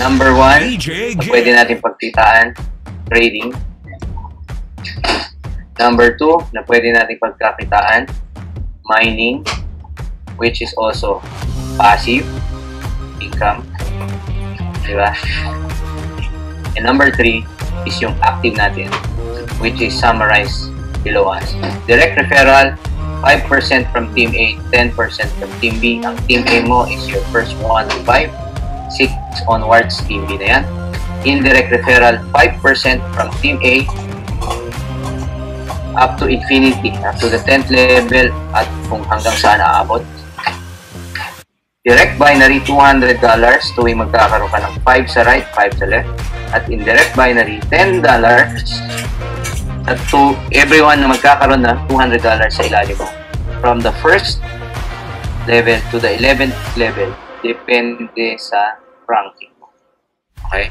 Number one, na pwede natin pagkitaan, trading. Number two, na pwede natin pagkakitaan, mining, which is also passive income. Diba? And number three is yung active natin, which is summarized below us. Direct referral, 5% from Team A, 10% from Team B. Ang Team A mo is your first 1 to 5. 6 onwards, Team B na yan. Indirect referral, 5% from Team A up to infinity, up to the 10th level at kung hanggang saan aabot. Direct binary, $200 tuwing magkakaroon ka ng 5 sa right, 5 sa left. At indirect binary, $10 at to everyone na magkakaroon ng $200 sa ilalim mo. From the first level to the 11th level, depende sa ranking mo. Okay?